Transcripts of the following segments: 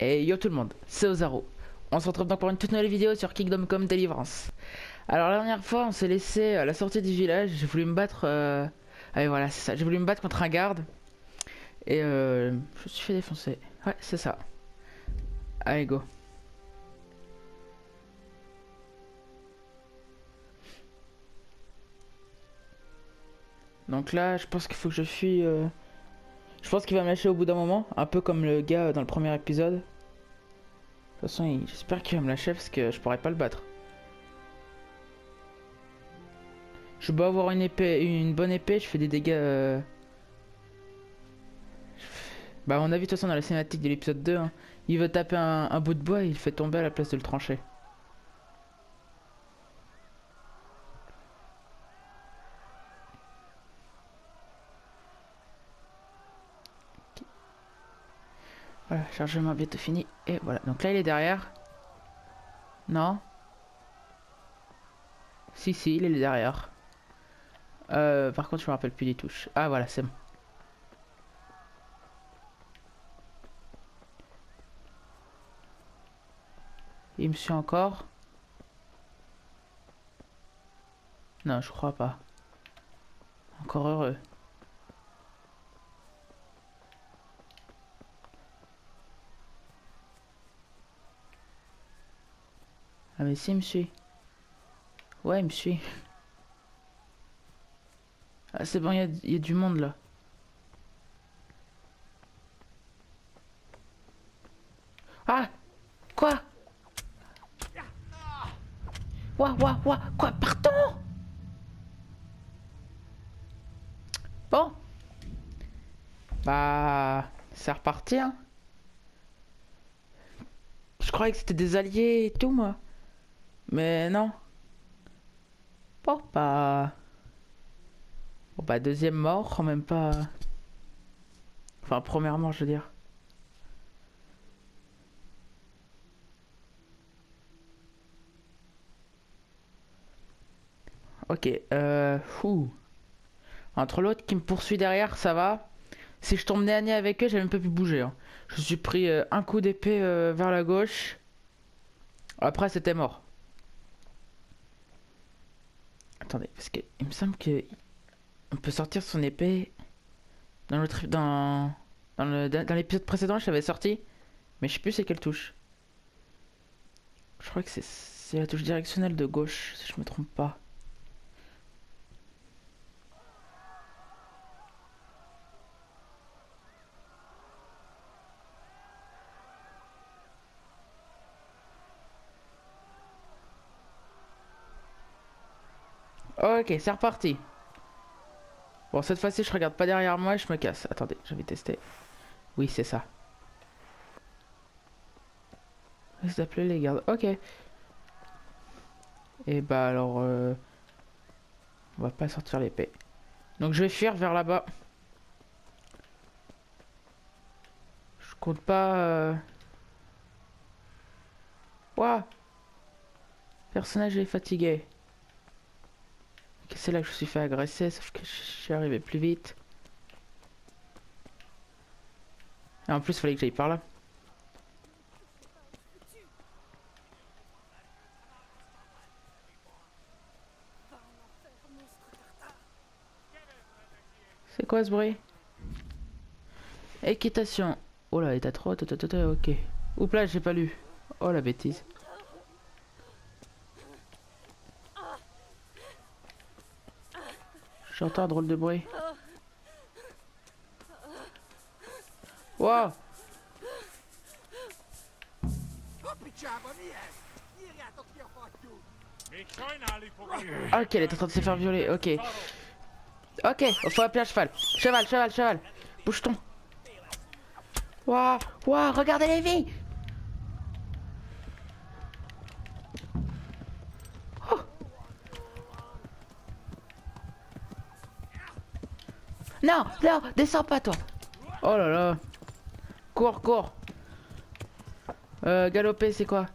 Et yo tout le monde, c'est Ozaro. On se retrouve donc pour une toute nouvelle vidéo sur Kingdom Come Deliverance. Alors la dernière fois, on s'est laissé à la sortie du village. J'ai voulu me battre. Euh... Allez, voilà, c'est ça. J'ai voulu me battre contre un garde. Et euh, je me suis fait défoncer. Ouais, c'est ça. Allez, go. Donc là, je pense qu'il faut que je fuis. Euh... Je pense qu'il va me lâcher au bout d'un moment, un peu comme le gars dans le premier épisode. De toute façon, j'espère qu'il va me lâcher parce que je pourrais pas le battre. Je dois avoir une épée, une bonne épée, je fais des dégâts. Euh... Bah, on a vu de toute façon dans la cinématique de l'épisode 2, hein. il veut taper un, un bout de bois et il fait tomber à la place de le trancher. Voilà, chargement bientôt fini. Et voilà, donc là il est derrière. Non Si, si, il est derrière. Euh, par contre, je me rappelle plus des touches. Ah voilà, c'est bon. Il me suit encore Non, je crois pas. Encore heureux. Ah mais si, il me suit. Ouais, il me suit. Ah c'est bon, il y, y, a du monde là. Ah Quoi? Ouah, ouah, ouah Quoi Partons? Bon Bah... C'est reparti, hein Je croyais que c'était des alliés et tout, moi. Mais non. Bon, bah... Bon, bah, deuxième mort, même pas... Enfin, première mort, je veux dire. Ok, euh... Entre l'autre qui me poursuit derrière, ça va. Si je tombe nez avec eux, j'ai même pas pu bouger. Hein. Je suis pris euh, un coup d'épée euh, vers la gauche. Après, c'était mort. Attendez, parce que il me semble que on peut sortir son épée dans l'autre dans dans le dans l'épisode précédent, je l'avais sorti, mais je sais plus c'est quelle touche. Je crois que c'est la touche directionnelle de gauche, si je me trompe pas. Ok, c'est reparti. Bon, cette fois-ci, je regarde pas derrière moi et je me casse. Attendez, je vais tester. Oui, c'est ça. Vous appelez les gardes. Ok. Et bah alors... Euh... On va pas sortir l'épée. Donc je vais fuir vers là-bas. Je compte pas... Euh... Ouah Personnage est fatigué c'est là que je me suis fait agresser, sauf que je suis arrivé plus vite. Et en plus, il fallait que j'aille par là. C'est quoi ce bruit? Équitation. Oh là, état 3, ok. Oups là, j'ai pas lu. Oh la bêtise. J'entends un drôle de bruit. Wow Ok, elle est en train de se faire violer, ok. Ok, faut appeler un cheval. Cheval, cheval, cheval. Bouge-ton. Waouh, waouh, regardez les vies Non, non, descends pas toi. Oh là là. Cours, cours. Euh, galoper, c'est quoi?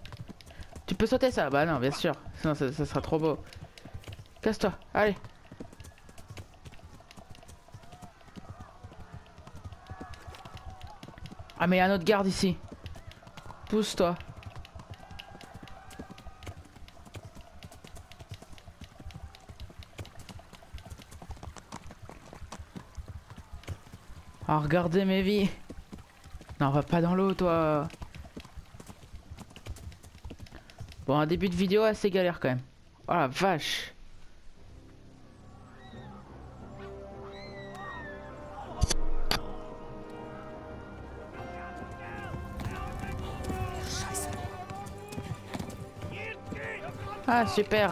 Tu peux sauter ça? Bah non, bien sûr. Sinon, ça, sera trop beau. Casse-toi, allez. Ah mais il y a un autre garde ici. pousse-toi. Ah, regardez mes vies. Non, va pas dans l'eau, toi. Bon, un début de vidéo assez galère quand même. Oh la vache. Ah, super.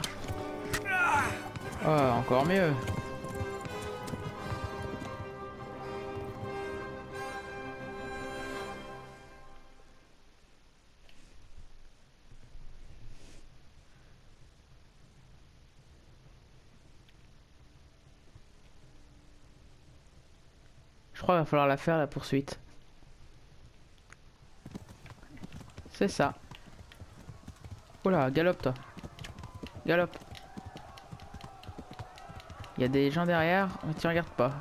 Oh, encore mieux. Va falloir la faire la poursuite. C'est ça. Oula, galope toi. Galope. Il y a des gens derrière, mais tu regardes pas.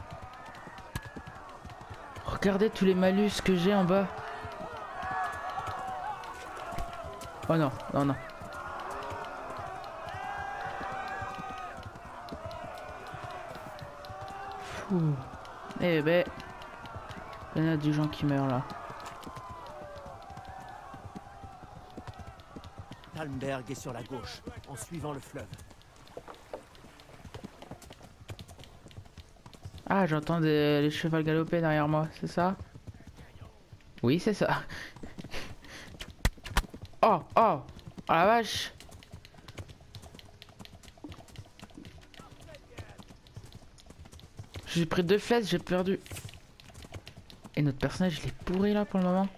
Regardez tous les malus que j'ai en bas. Oh non, non, non. Fou. Eh ben... Il y en a du gens qui meurent là. Talmberg est sur la gauche, en suivant le fleuve. Ah, j'entends des les chevaux galoper derrière moi, c'est ça? Oui, c'est ça. Oh, oh, oh la vache J'ai pris deux flèches, j'ai perdu. Et notre personnage, il est pourri là pour le moment.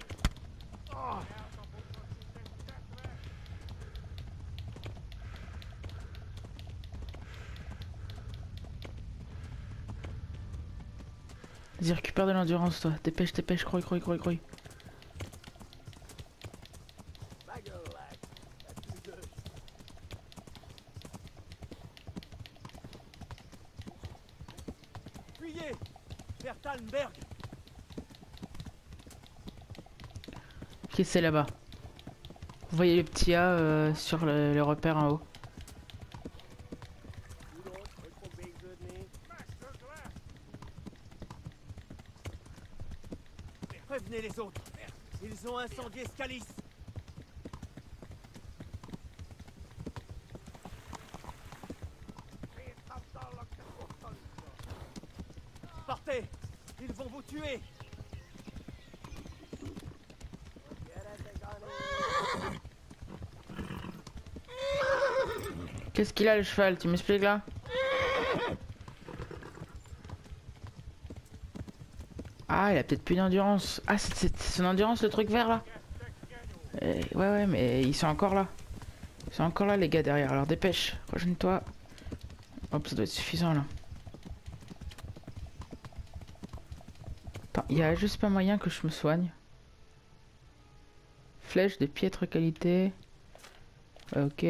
Vas-y, récupère de l'endurance, toi. Dépêche, dépêche, croix, croix, croix, croix. Fuyez Vers Talmberg Ok, c'est là-bas. Vous voyez les petits A euh, sur le, le repère en haut. Prévenez les autres Ils ont incendié Scalis Partez Ils vont vous tuer Qu'est-ce qu'il a le cheval Tu m'expliques là Ah, il a peut-être plus d'endurance. Ah, c'est- son endurance le truc vert là Eh, Ouais, ouais, mais ils sont encore là. Ils sont encore là les gars derrière. Alors dépêche, rejoins-toi. Hop, ça doit être suffisant là. Attends, il y a juste pas moyen que je me soigne. Flèche de piètre qualité. Ok.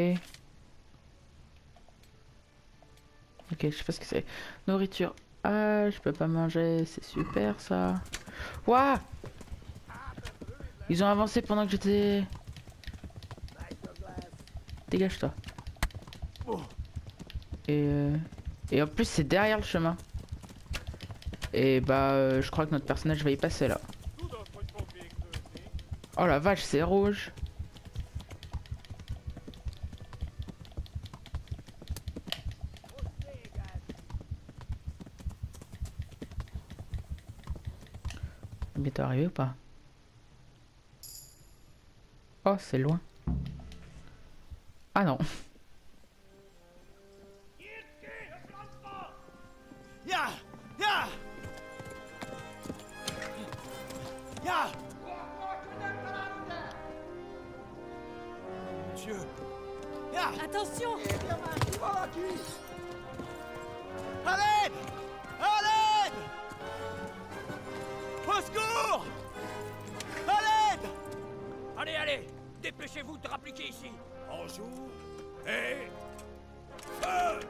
Je sais pas ce que c'est. Nourriture. Ah, je peux pas manger. C'est super ça. Ouah Ils ont avancé pendant que j'étais... Dégage-toi. Et, euh, et en plus, c'est derrière le chemin. Et bah, euh, je crois que notre personnage va y passer là. Oh la vache, c'est rouge. Ou pas? Oh, c'est loin. Ah non. Ya Ya. Ya. Dieu. Ya. Attention Allez, allez Dépêchez-vous de rappliquer ici. Bonjour. Et... Feu.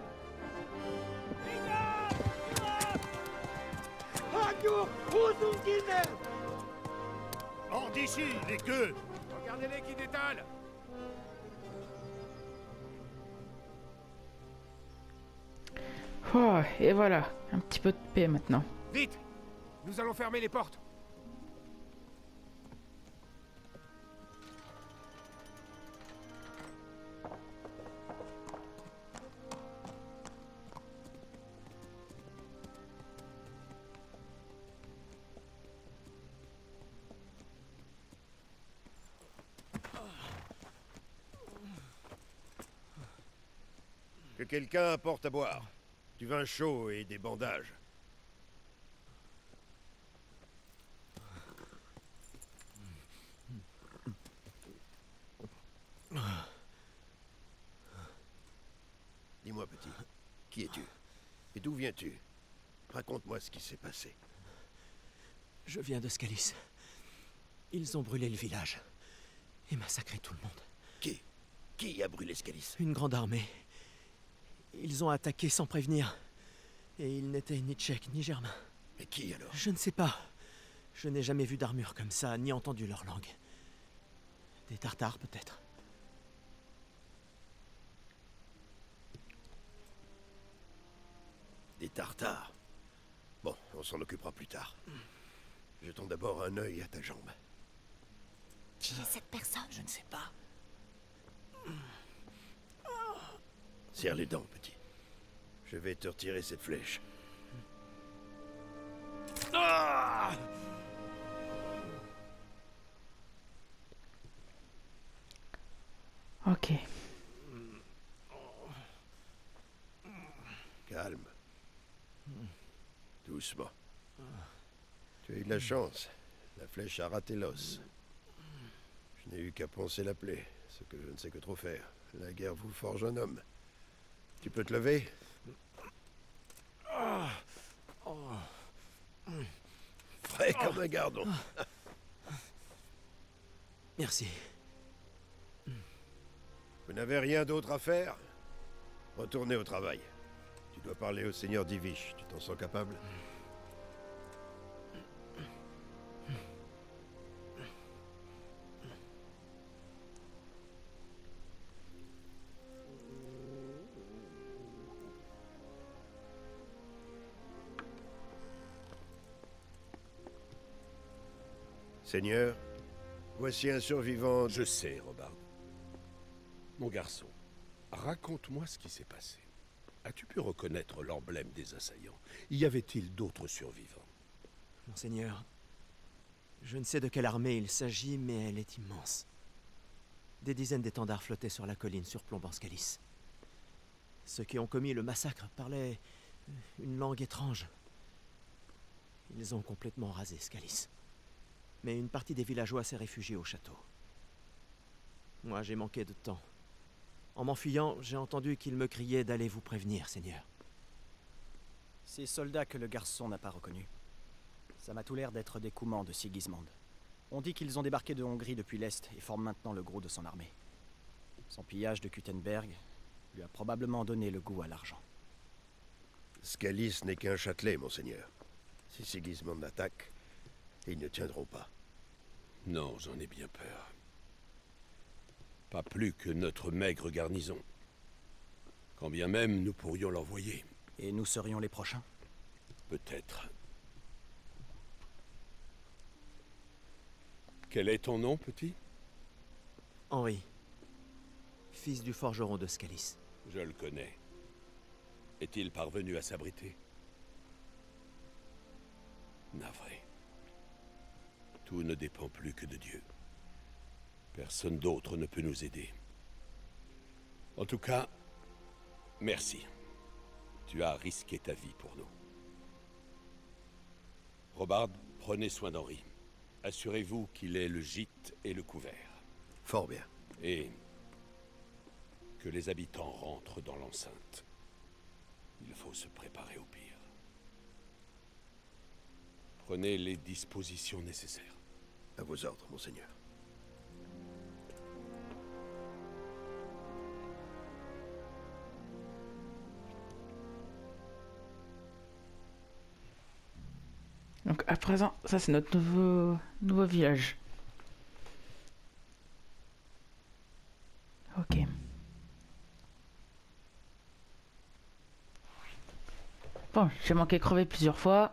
Hors d'ici, les gueux Regardez-les qui détalent. Oh, et voilà, un petit peu de paix maintenant. Vite Nous allons fermer les portes quelqu'un apporte à boire. Du vin chaud et des bandages. Dis-moi, petit, qui es-tu Et d'où viens-tu? Raconte-moi ce qui s'est passé. Je viens de Scalis. Ils ont brûlé le village et massacré tout le monde. Qui? Qui a brûlé Scalis Une grande armée. Ils ont attaqué sans prévenir. Et ils n'étaient ni tchèques ni germains. Mais qui alors? Je ne sais pas. Je n'ai jamais vu d'armure comme ça, ni entendu leur langue. Des Tartares, peut-être. Des tartares? Bon, on s'en occupera plus tard. Jetons d'abord un œil à ta jambe. Qui est cette personne? Je ne sais pas. Serre les dents, petit. Je vais te retirer cette flèche. Ok. Calme. Doucement. Tu as eu de la chance. La flèche a raté l'os. Je n'ai eu qu'à poncer la plaie, ce que je ne sais que trop faire. La guerre vous forge un homme. Tu peux te lever Frais comme un gardon. Merci. Vous n'avez rien d'autre à faire? Retournez au travail. Tu dois parler au seigneur Divish. Tu t'en sens capable? Seigneur, voici un survivant. Je sais, Robard. Mon garçon, raconte-moi ce qui s'est passé. As-tu pu reconnaître l'emblème des assaillants? Y avait-il d'autres survivants? Monseigneur, je ne sais de quelle armée il s'agit, mais elle est immense. Des dizaines d'étendards flottaient sur la colline surplombant Scalis. Ceux qui ont commis le massacre parlaient une langue étrange. Ils ont complètement rasé Scalis. Mais une partie des villageois s'est réfugiée au château. Moi, j'ai manqué de temps. En m'enfuyant, j'ai entendu qu'ils me criaient d'aller vous prévenir, Seigneur. Ces soldats que le garçon n'a pas reconnus. Ça m'a tout l'air d'être des Coumans de Sigismond. On dit qu'ils ont débarqué de Hongrie depuis l'Est et forment maintenant le gros de son armée. Son pillage de Kuttenberg lui a probablement donné le goût à l'argent. Scalis n'est qu'un châtelet, monseigneur. Si Sigismond attaque, ils ne tiendront pas. Non, j'en ai bien peur. Pas plus que notre maigre garnison. Quand bien même nous pourrions l'envoyer. Et nous serions les prochains? Peut-être. Quel est ton nom, petit? Henri, fils du forgeron de Scalis. Je le connais. Est-il parvenu à s'abriter? Navré. Tout ne dépend plus que de Dieu. Personne d'autre ne peut nous aider. En tout cas, merci. Tu as risqué ta vie pour nous. Robard, prenez soin d'Henri. Assurez-vous qu'il ait le gîte et le couvert. Fort bien. Et que les habitants rentrent dans l'enceinte. Il faut se préparer au pire. Prenez les dispositions nécessaires. À vos ordres, monseigneur. Donc à présent, ça c'est notre nouveau, nouveau village. Ok. Bon, j'ai manqué crever plusieurs fois.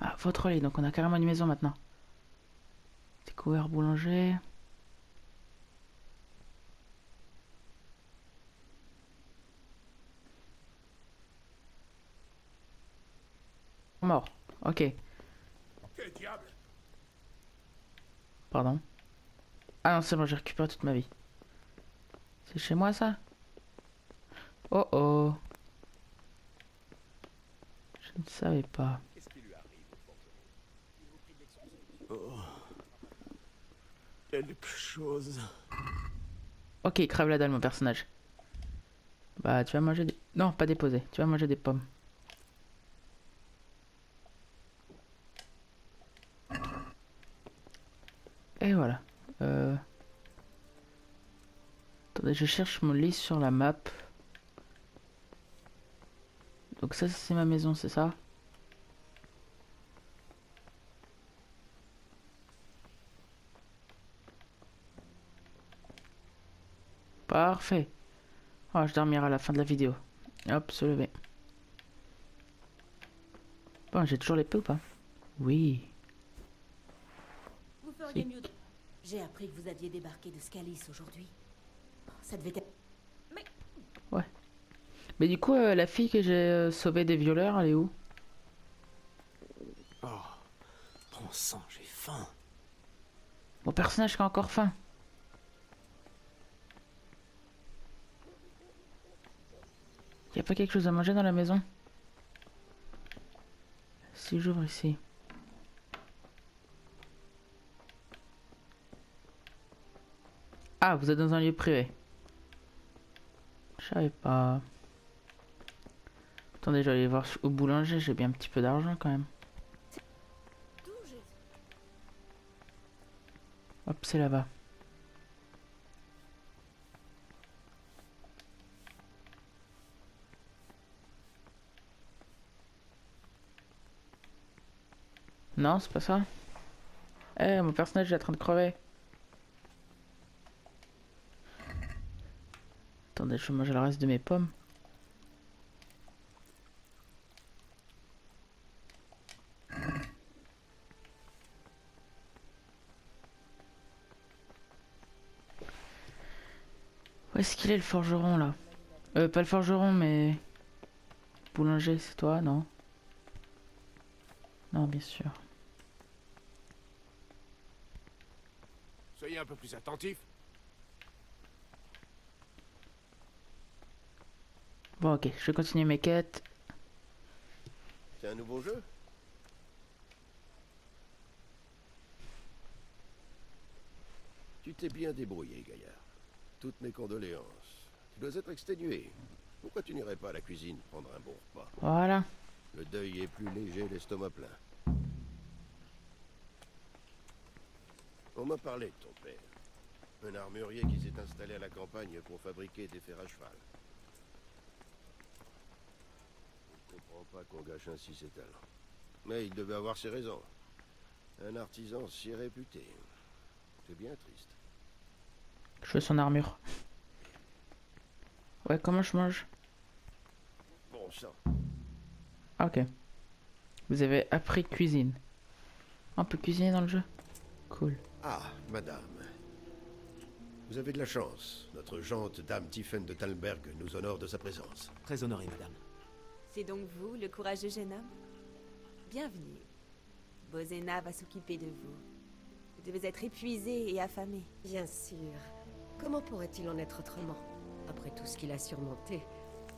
Ah, faut troller, donc on a carrément une maison maintenant. Découvert boulanger. Mort. Ok. Pardon. Ah non, c'est bon, j'ai récupéré toute ma vie. C'est chez moi ça? Oh oh. Je ne savais pas. Qu'est-ce qui lui arrive au forgeron Oh. Quelque chose. Ok, crève la dalle mon personnage. Bah tu vas manger des... Non, pas déposer. Tu vas manger des pommes. Et voilà. Euh... Attendez, je cherche mon lit sur la map. Donc ça c'est ma maison, c'est ça? Parfait. Oh, je dormirai à la fin de la vidéo. Hop, se lever. Bon, j'ai toujours l'épée ou pas? Oui. Vous feriez mieux de... J'ai appris que vous aviez débarqué de Scalis aujourd'hui. Ça devait être... Mais du coup, euh, la fille que j'ai euh, sauvée des violeurs, elle est où? Oh. Bon sang, j'ai faim. Mon personnage qui a encore faim. Y a pas quelque chose à manger dans la maison? Si j'ouvre ici. Ah, vous êtes dans un lieu privé. Je savais pas. Attendez, je vais aller voir au boulanger, j'ai bien un petit peu d'argent quand même. Hop, c'est là-bas. Non, c'est pas ça. Eh, mon personnage est en train de crever. Attendez, je vais manger le reste de mes pommes. Où est-ce qu'il est le forgeron là? Euh, pas le forgeron, mais. Boulanger, c'est toi, non? Non, bien sûr. Un peu plus attentifs. Bon, ok, je vais continuer mes quêtes. C'est un nouveau jeu? Tu t'es bien débrouillé, Gaillard. Toutes mes condoléances. Tu dois être exténué. Pourquoi tu n'irais pas à la cuisine prendre un bon repas? Voilà. Le deuil est plus léger, l'estomac plein. On m'a parlé de ton père. Un armurier qui s'est installé à la campagne pour fabriquer des fers à cheval. Je ne comprends pas qu'on gâche ainsi ses talents. Mais il devait avoir ses raisons. Un artisan si réputé. C'est bien triste. Je veux son armure. Ouais, comment je mange? Bon sang. Ok. Vous avez appris cuisine. On peut cuisiner dans le jeu? Cool. Ah, madame. Vous avez de la chance. Notre gente dame Tiffen de Talberg nous honore de sa présence. Très honoré, madame. C'est donc vous, le courageux jeune homme? Bienvenue. Bozena va s'occuper de vous. Vous devez être épuisé et affamé. Bien sûr. Comment pourrait-il en être autrement? Après tout ce qu'il a surmonté,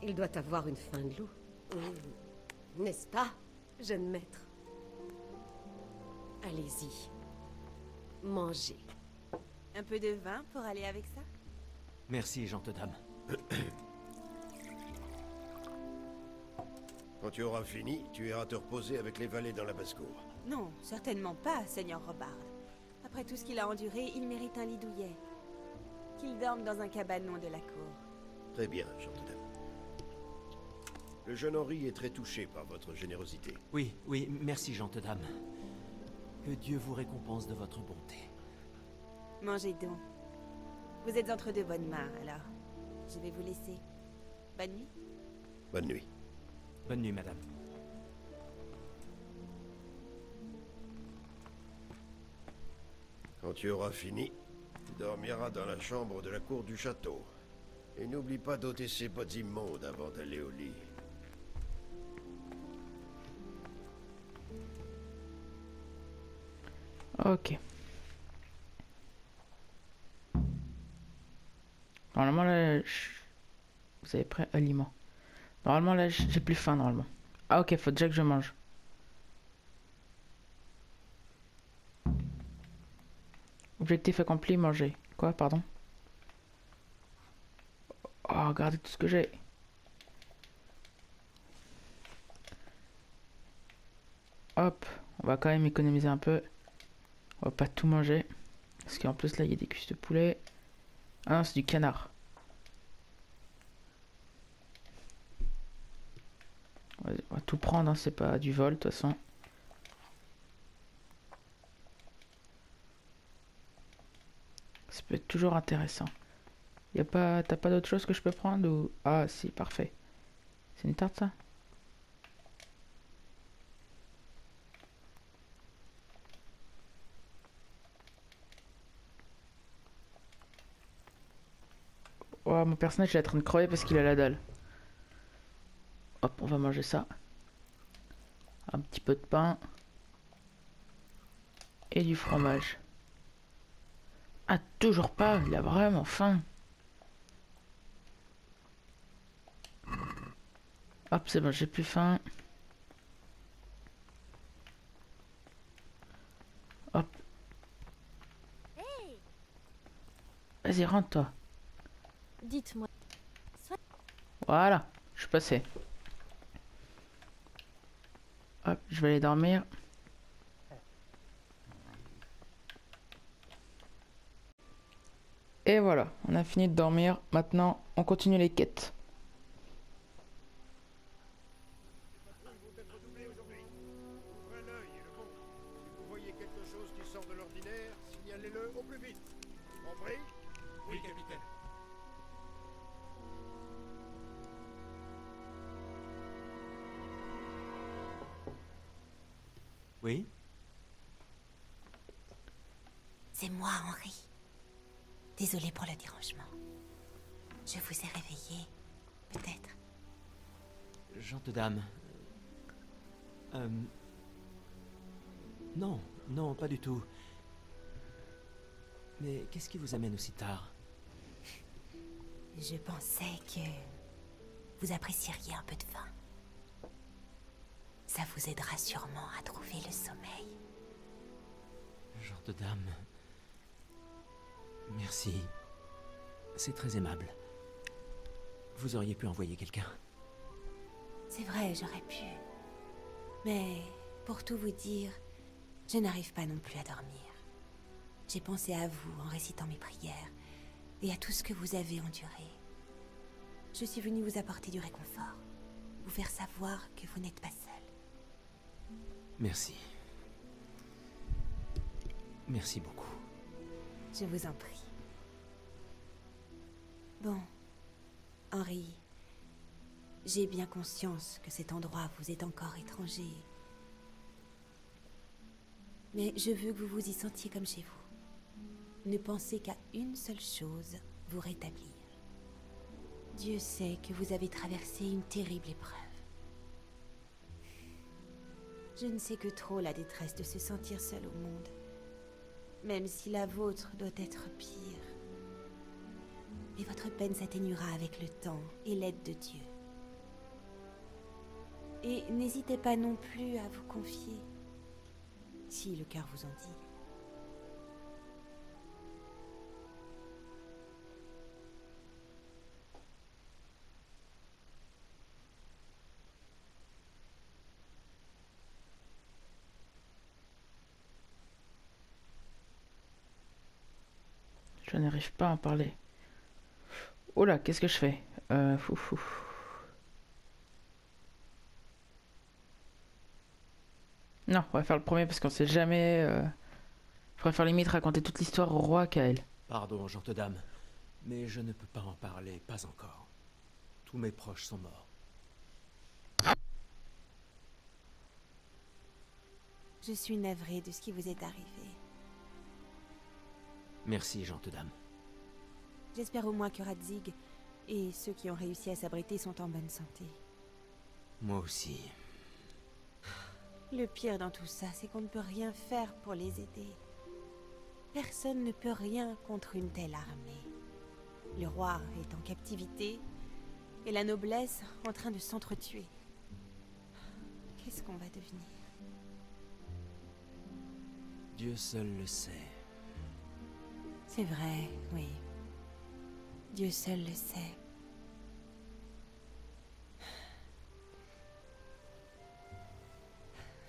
il doit avoir une faim de loup. Mmh. N'est-ce pas, jeune maître? Allez-y. Mangez. Un peu de vin pour aller avec ça? Merci, gente dame. Quand tu auras fini, tu iras te reposer avec les valets dans la basse-cour. Non, certainement pas, Seigneur Robard. Après tout ce qu'il a enduré, il mérite un lit douillet. Qu'il dorme dans un cabanon de la cour. Très bien, gente dame. Le jeune Henri est très touché par votre générosité. Oui, oui, merci, gente dame. Que Dieu vous récompense de votre bonté. Mangez donc. Vous êtes entre deux bonnes mains, alors. Je vais vous laisser. Bonne nuit. Bonne nuit. Bonne nuit, madame. Quand tu auras fini, tu dormiras dans la chambre de la cour du château. Et n'oublie pas d'ôter ces bottes immondes avant d'aller au lit. Ok. Normalement là, je- vous avez prêt aliment. Normalement là, j'ai plus faim normalement. Ah ok, faut déjà que je mange. Objectif accompli, manger. Quoi, pardon? Oh, regardez tout ce que j'ai. Hop, on va quand même économiser un peu. On va pas tout manger. Parce qu'en plus là, il y a des cuisses de poulet. Ah non, c'est du canard. On va- tout prendre, hein, c'est pas du vol de toute façon. Ça peut être toujours intéressant. Y a pas, t'as pas d'autre chose que je peux prendre ou? Ah si, parfait. C'est une tarte ça Oh, mon personnage il est en train de crever parce qu'il a la dalle. Hop, on va manger ça. Un petit peu de pain. Et du fromage. Ah, toujours pas, il a vraiment faim. Hop, c'est bon, j'ai plus faim. Hop. Vas-y, rentre-toi. Dites-moi. Voilà, je suis passé. Hop, je vais aller dormir. Et voilà, on a fini de dormir. Maintenant, on continue les quêtes. Oui C'est moi, Henri. Désolée pour le dérangement. Je vous ai réveillé, peut-être. Gente dame. Euh... Non, non, pas du tout. Mais qu'est-ce qui vous amène aussi tard? Je pensais que vous apprécieriez un peu de vin. Vous aidera sûrement à trouver le sommeil. Gente dame. Merci. C'est très aimable. Vous auriez pu envoyer quelqu'un. C'est vrai, j'aurais pu. Mais pour tout vous dire, je n'arrive pas non plus à dormir. J'ai pensé à vous en récitant mes prières et à tout ce que vous avez enduré. Je suis venue vous apporter du réconfort, vous faire savoir que vous n'êtes pas seul. Merci. Merci beaucoup. Je vous en prie. Bon, Henri, j'ai bien conscience que cet endroit vous est encore étranger. Mais je veux que vous vous y sentiez comme chez vous. Ne pensez qu'à une seule chose, vous rétablir. Dieu sait que vous avez traversé une terrible épreuve. Je ne sais que trop la détresse de se sentir seul au monde, même si la vôtre doit être pire. Mais votre peine s'atténuera avec le temps et l'aide de Dieu. Et n'hésitez pas non plus à vous confier, si le cœur vous en dit. Je n'arrive pas à en parler. Oh là, qu'est-ce que je fais? Euh, fou, fou. Non, on va faire le premier parce qu'on sait jamais. euh, Je préfère limite raconter toute l'histoire au roi qu'à elle. Pardon, gente dame, mais je ne peux pas en parler, pas encore. Tous mes proches sont morts. Je suis navrée de ce qui vous est arrivé. Merci, gente dame. J'espère au moins que Radzig et ceux qui ont réussi à s'abriter sont en bonne santé. Moi aussi. Le pire dans tout ça, c'est qu'on ne peut rien faire pour les aider. Personne ne peut rien contre une telle armée. Le roi est en captivité et la noblesse en train de s'entretuer. Qu'est-ce qu'on va devenir? Dieu seul le sait. C'est vrai, oui. Dieu seul le sait.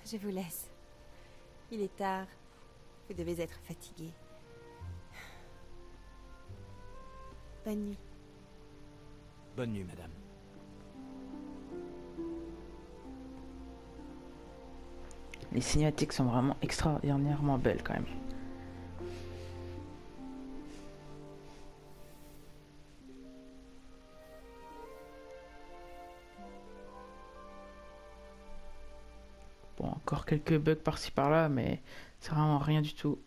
Je vous laisse. Il est tard. Vous devez être fatigué. Bonne nuit. Bonne nuit, madame. Les cinématiques sont vraiment extraordinairement belles quand même. Encore quelques bugs par-ci par-là, mais c'est vraiment rien du tout.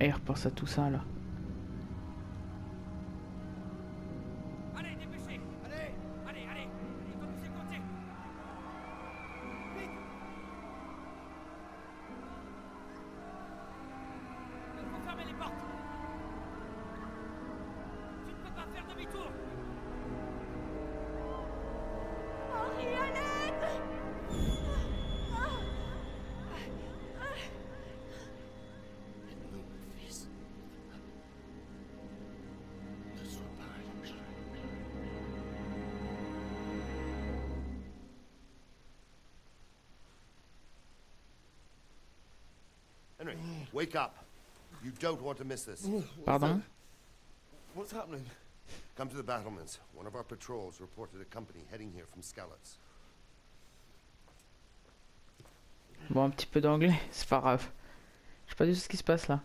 Et repense à tout ça là. Henry, wake up. You don't want to miss this. Pardon What's happening? Come to the battlements. One of our patrols reported a company heading here from Skalitz. Bon, un petit peu d'anglais, c'est pas grave. Je sais pas du tout ce qui se passe là.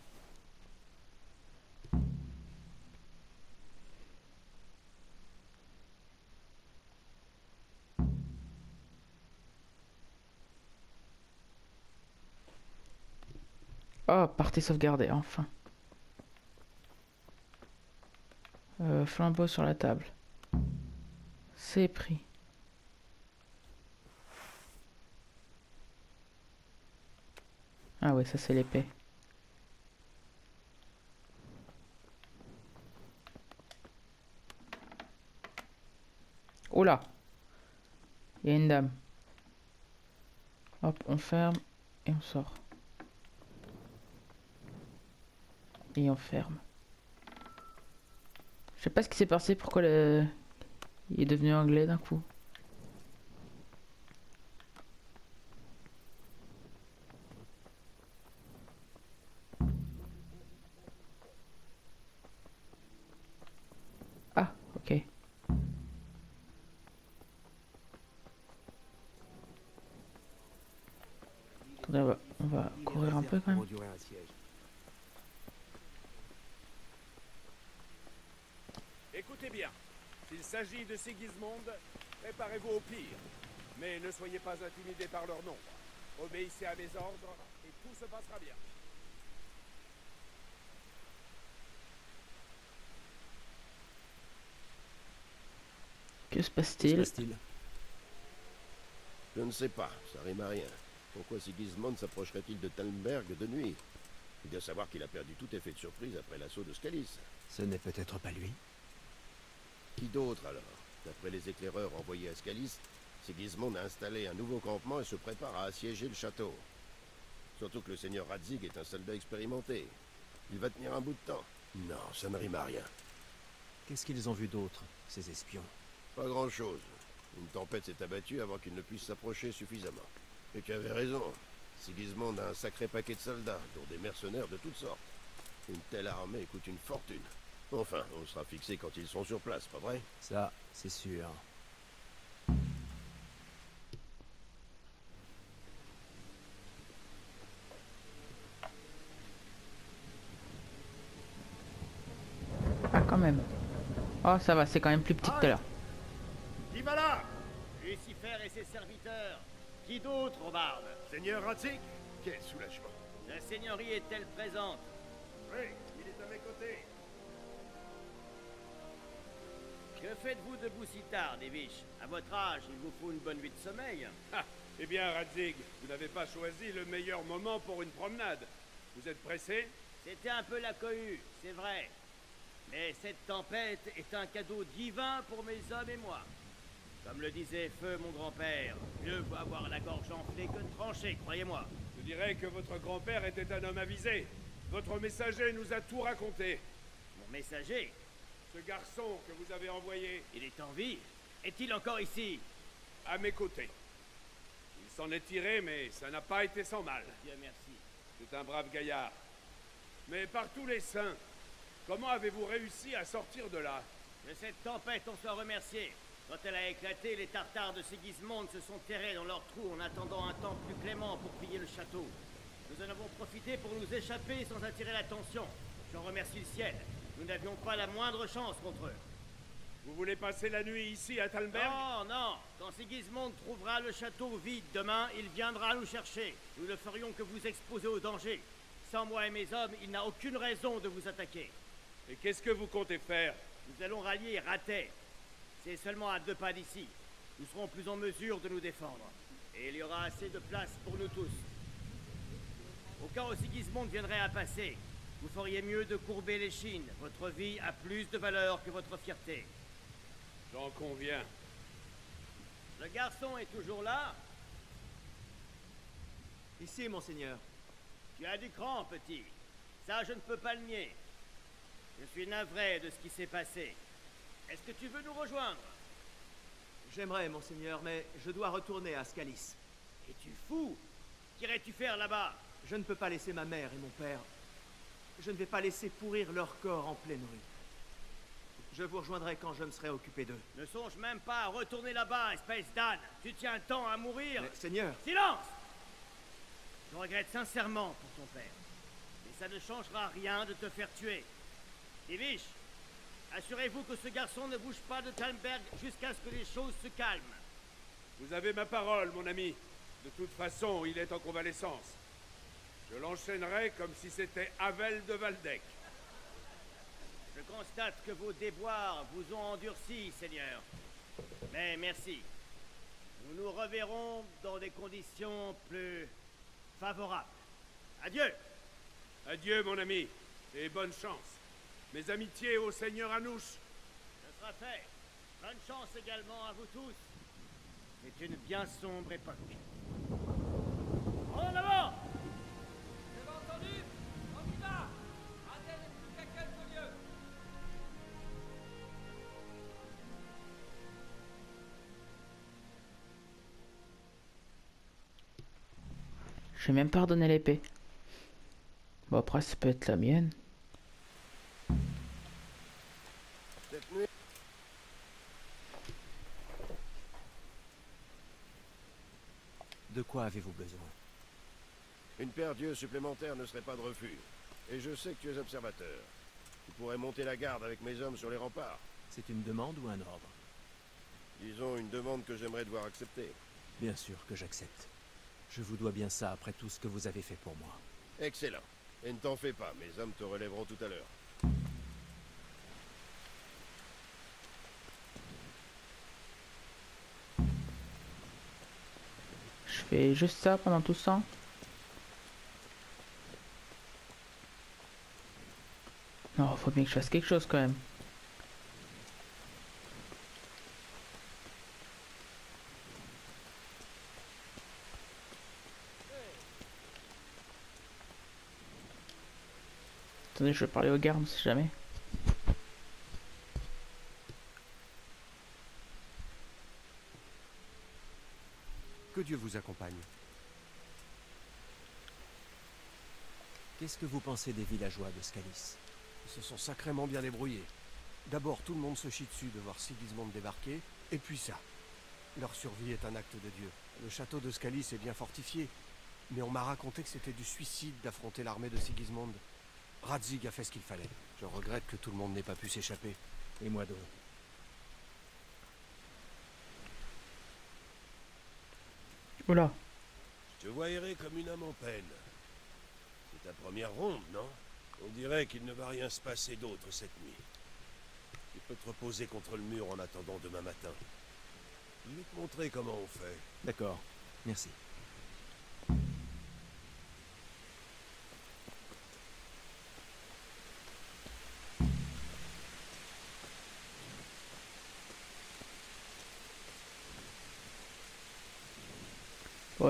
Oh, partez sauvegarder, enfin. Euh, flambeau sur la table. C'est pris. Ah ouais, ça c'est l'épée. Oula Il y a une dame. Hop, on ferme et on sort. Et on ferme. Je sais pas ce qui s'est passé, pourquoi le... il est devenu anglais d'un coup. S'agit de Sigismond, préparez-vous au pire. Mais ne soyez pas intimidés par leur nom. Obéissez à mes ordres et tout se passera bien. Que se passe-t-il? Je ne sais pas, ça rime à rien. Pourquoi Sigismond s'approcherait-il de Talmberg de nuit? Il doit savoir qu'il a perdu tout effet de surprise après l'assaut de Scalis. Ce n'est peut-être pas lui. Qui d'autre alors D'après les éclaireurs envoyés à Scalis, Sigismond a installé un nouveau campement et se prépare à assiéger le château. Surtout que le seigneur Radzig est un soldat expérimenté. Il va tenir un bout de temps. Non, ça ne rime à rien. Qu'est-ce qu'ils ont vu d'autre, ces espions? Pas grand-chose. Une tempête s'est abattue avant qu'ils ne puissent s'approcher suffisamment. Et tu avais raison. Sigismond a un sacré paquet de soldats, dont des mercenaires de toutes sortes. Une telle armée coûte une fortune. Enfin, on sera fixé quand ils sont sur place, pas vrai? Ça, c'est sûr. Ah, quand même. Oh, ça va, c'est quand même plus petit que tout à l'heure. Qui va là Lucifer et ses serviteurs. Qui d'autre, au barbe Seigneur Ratzik Quel soulagement. La seigneurie est-elle présente? Oui, il est à mes côtés. Que faites-vous debout si tard, Devish À votre âge, il vous faut une bonne nuit de sommeil. Ah, eh bien, Radzig, vous n'avez pas choisi le meilleur moment pour une promenade. Vous êtes pressé? C'était un peu la cohue, c'est vrai. Mais cette tempête est un cadeau divin pour mes hommes et moi. Comme le disait Feu, mon grand-père, mieux vaut avoir la gorge enflée que de trancher, croyez-moi. Je dirais que votre grand-père était un homme avisé. Votre messager nous a tout raconté. Mon messager? Ce garçon que vous avez envoyé. Il est en vie Est-il encore ici? À mes côtés. Il s'en est tiré, mais ça n'a pas été sans mal. Dieu merci. C'est un brave gaillard. Mais par tous les saints, comment avez-vous réussi à sortir de là? De cette tempête, on soit remercié. Quand elle a éclaté, les Tartares de Sigismond se sont terrés dans leurs trous en attendant un temps plus clément pour piller le château. Nous en avons profité pour nous échapper sans attirer l'attention. J'en remercie le ciel. Nous n'avions pas la moindre chance contre eux. Vous voulez passer la nuit ici à Talmberg Non, non. Quand Sigismond trouvera le château vide demain, il viendra nous chercher. Nous ne ferions que vous exposer au danger. Sans moi et mes hommes, il n'a aucune raison de vous attaquer. Et qu'est-ce que vous comptez faire? Nous allons rallier Ratet. C'est seulement à deux pas d'ici. Nous serons plus en mesure de nous défendre. Et il y aura assez de place pour nous tous. Au cas où Sigismond viendrait à passer, vous feriez mieux de courber les chines. Votre vie a plus de valeur que votre fierté. J'en conviens. Le garçon est toujours là Ici, monseigneur. Tu as du cran, petit. Ça, je ne peux pas le nier. Je suis navré de ce qui s'est passé. Est-ce que tu veux nous rejoindre? J'aimerais, monseigneur, mais je dois retourner à Scalis. Es-tu fou? Qu'irais-tu faire là-bas? Je ne peux pas laisser ma mère et mon père. Je ne vais pas laisser pourrir leur corps en pleine rue. Je vous rejoindrai quand je me serai occupé d'eux. Ne songe même pas à retourner là-bas, espèce d'âne. Tu tiens tant à mourir. Mais, seigneur. Silence Je regrette sincèrement pour ton père. Mais ça ne changera rien de te faire tuer. Ivish, assurez-vous que ce garçon ne bouge pas de Talmberg jusqu'à ce que les choses se calment. Vous avez ma parole, mon ami. De toute façon, il est en convalescence. Je l'enchaînerai comme si c'était Havel de Valdec. Je constate que vos déboires vous ont endurci, Seigneur. Mais merci. Nous nous reverrons dans des conditions plus favorables. Adieu Adieu, mon ami, et bonne chance. Mes amitiés au Seigneur Anouche. Ce sera fait. Bonne chance également à vous tous. C'est une bien sombre époque. En avant Je vais même pas redonner l'épée. Bon après ça peut être la mienne. Cette nuit... De quoi avez-vous besoin? Une paire d'yeux supplémentaires ne serait pas de refus. Et je sais que tu es observateur. Tu pourrais monter la garde avec mes hommes sur les remparts. C'est une demande ou un ordre? Disons une demande que j'aimerais devoir accepter. Bien sûr que j'accepte. Je vous dois bien ça après tout ce que vous avez fait pour moi. Excellent. Et ne t'en fais pas, mes hommes te relèveront tout à l'heure. Je fais juste ça pendant tout temps. Non, faut bien que je fasse quelque chose quand même. Attendez, je vais parler aux gardes, si jamais. Que Dieu vous accompagne. Qu'est-ce que vous pensez des villageois de Scalis? Ils se sont sacrément bien débrouillés. D'abord, tout le monde se chie dessus de voir Sigismond débarquer, et puis ça. Leur survie est un acte de Dieu. Le château de Scalis est bien fortifié, mais on m'a raconté que c'était du suicide d'affronter l'armée de Sigismond. Radzig a fait ce qu'il fallait. Je regrette que tout le monde n'ait pas pu s'échapper. Et moi donc. Oula. Je te vois errer comme une âme en peine. C'est ta première ronde, non? On dirait qu'il ne va rien se passer d'autre cette nuit. Tu peux te reposer contre le mur en attendant demain matin. Je vais te montrer comment on fait. D'accord. Merci.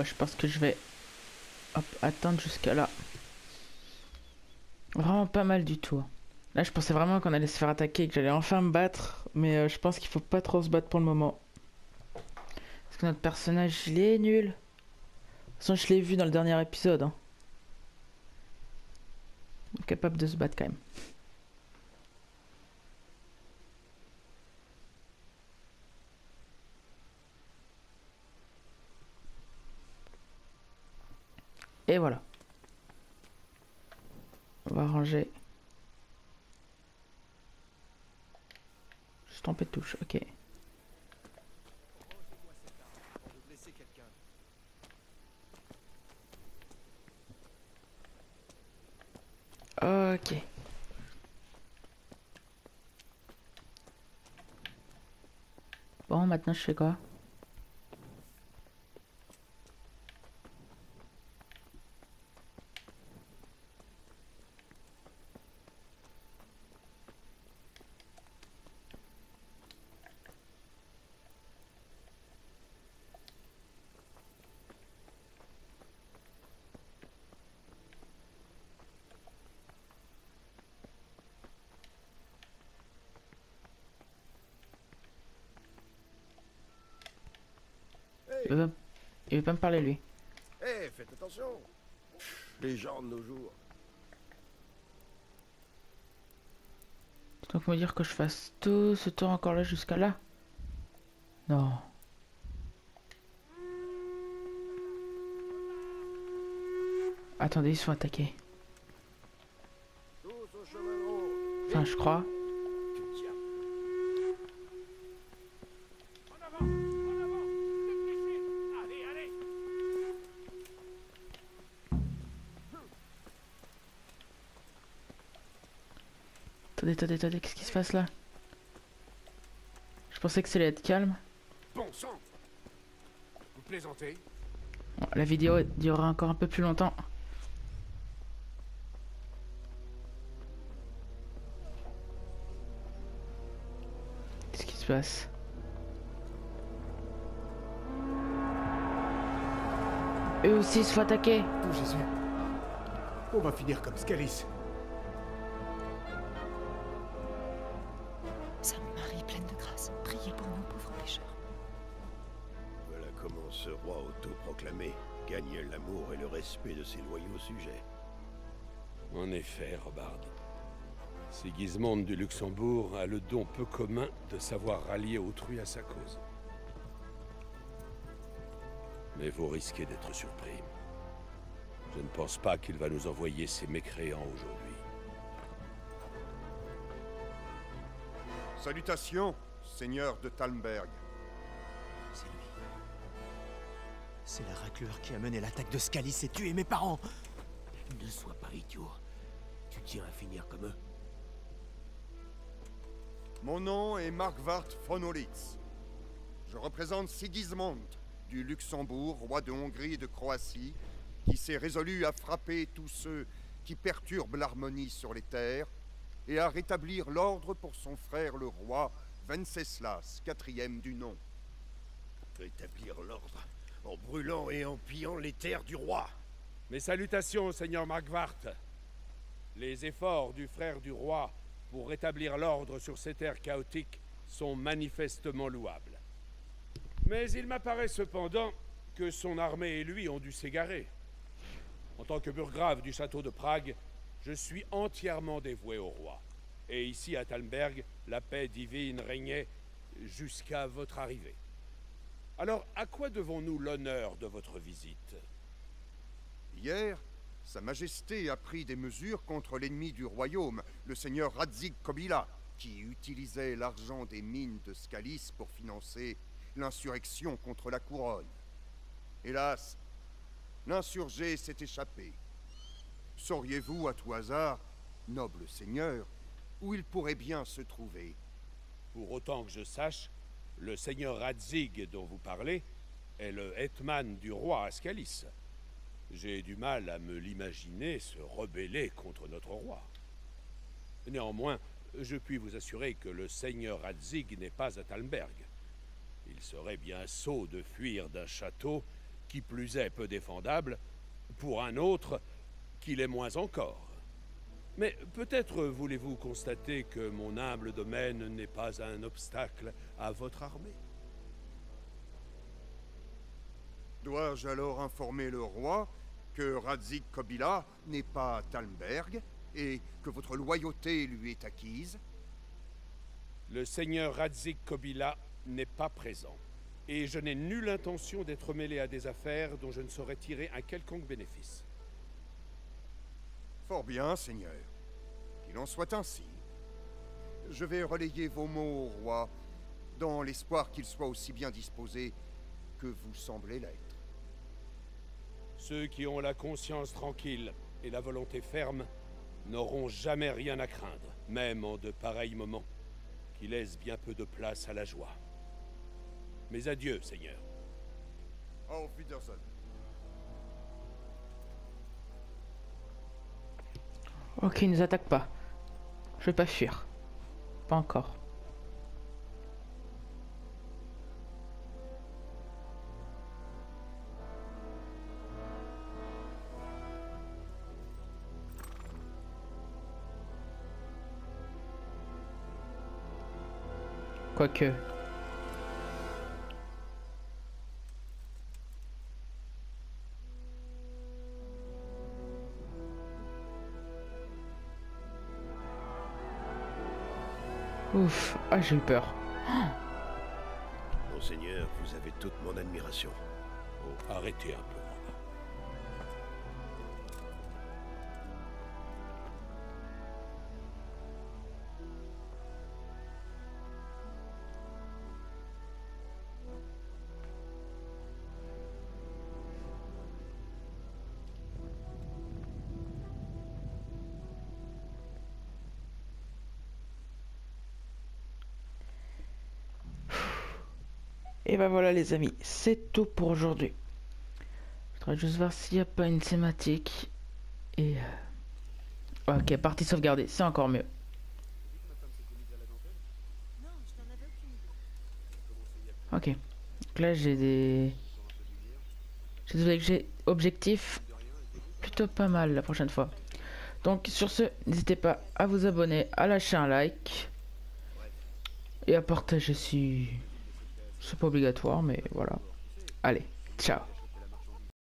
Je pense que je vais attendre jusqu'à là. Vraiment pas mal du tout. Là, je pensais vraiment qu'on allait se faire attaquer et que j'allais enfin me battre. Mais euh, je pense qu'il faut pas trop se battre pour le moment. Parce que notre personnage, il est nul. De toute façon, je l'ai vu dans le dernier épisode. Hein. Capable de se battre quand même. Et voilà. On va ranger. Je trompé de touche, ok. Ok. Bon, maintenant je fais quoi Il veut, il veut pas me parler lui. Faites attention Les gens de nos jours. Donc me dire que je fasse tout ce tour encore là jusqu'à là Non. Attendez, ils sont attaqués. Enfin, je crois. Attendez, attendez, qu'est-ce qui se passe là Je pensais que allait être calme. Bon sang Vous plaisantez Bon, la vidéo durera encore un peu plus longtemps. Qu'est-ce qui se passe? Eux aussi se font attaquer. Oh Jésus. On va finir comme Scalis. Autoproclamé gagne l'amour et le respect de ses loyaux sujets. En effet, Robard. Sigismond du Luxembourg a le don peu commun de savoir rallier autrui à sa cause. Mais vous risquez d'être surpris. Je ne pense pas qu'il va nous envoyer ces mécréants aujourd'hui. Salutations, seigneur de Talmberg. C'est la raclure qui a mené l'attaque de Scalis et tué mes parents. Ne sois pas idiot. Tu tiens à finir comme eux. Mon nom est Markvart von Olitz. Je représente Sigismond du Luxembourg, roi de Hongrie et de Croatie, qui s'est résolu à frapper tous ceux qui perturbent l'harmonie sur les terres et à rétablir l'ordre pour son frère le roi Venceslas, quatrième du nom. Rétablir l'ordre en brûlant et en pillant les terres du roi. Mes salutations, seigneur Margvart. Les efforts du frère du roi pour rétablir l'ordre sur ces terres chaotiques sont manifestement louables. Mais il m'apparaît cependant que son armée et lui ont dû s'égarer. En tant que burgrave du château de Prague, je suis entièrement dévoué au roi. Et ici à Talmberg, la paix divine régnait jusqu'à votre arrivée. Alors, à quoi devons-nous l'honneur de votre visite? Hier, Sa Majesté a pris des mesures contre l'ennemi du royaume, le seigneur Radzik Kobila, qui utilisait l'argent des mines de Scalis pour financer l'insurrection contre la couronne. Hélas, l'insurgé s'est échappé. Sauriez-vous, à tout hasard, noble seigneur, où il pourrait bien se trouver? Pour autant que je sache, le seigneur Radzig dont vous parlez est le hetman du roi Ascalis. J'ai du mal à me l'imaginer se rebeller contre notre roi. Néanmoins, je puis vous assurer que le seigneur Radzig n'est pas à Talmberg. Il serait bien sot de fuir d'un château, qui plus est peu défendable, pour un autre qui l'est moins encore. Mais peut-être voulez-vous constater que mon humble domaine n'est pas un obstacle à votre armée Dois-je alors informer le roi que Radzik Kobila n'est pas Talmberg et que votre loyauté lui est acquise? Le seigneur Radzik Kobila n'est pas présent, et je n'ai nulle intention d'être mêlé à des affaires dont je ne saurais tirer un quelconque bénéfice. Fort bien, Seigneur. Qu'il en soit ainsi. Je vais relayer vos mots au roi, dans l'espoir qu'il soit aussi bien disposé que vous semblez l'être. Ceux qui ont la conscience tranquille et la volonté ferme n'auront jamais rien à craindre, même en de pareils moments, qui laissent bien peu de place à la joie. Mais adieu, Seigneur. Auf Wiedersehen. Ok, ils nous attaquent pas. Je vais pas fuir. Pas encore. Quoique. Ouf, ah j'ai eu peur. Monseigneur, vous avez toute mon admiration. Oh, arrêtez un peu. Les amis, c'est tout pour aujourd'hui. Je voudrais juste voir s'il n'y a pas une thématique. Et... euh, Ok, partie sauvegardée, c'est encore mieux. Ok. Donc là j'ai des... J'ai des obje- objectifs plutôt pas mal la prochaine fois. Donc sur ce, n'hésitez pas à vous abonner, à lâcher un like. Et à partager si... C'est pas obligatoire, mais voilà. Allez, ciao.